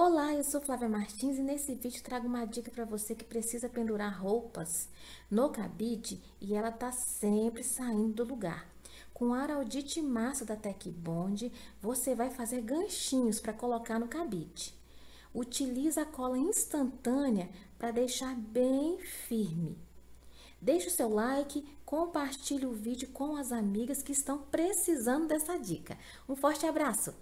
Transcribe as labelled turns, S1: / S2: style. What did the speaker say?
S1: Olá, eu sou Flávia Martins e nesse vídeo trago uma dica para você que precisa pendurar roupas no cabide e ela tá sempre saindo do lugar. Com araldite massa da Tec Bond, você vai fazer ganchinhos para colocar no cabide. Utiliza a cola instantânea para deixar bem firme. Deixe o seu like, compartilhe o vídeo com as amigas que estão precisando dessa dica. Um forte abraço!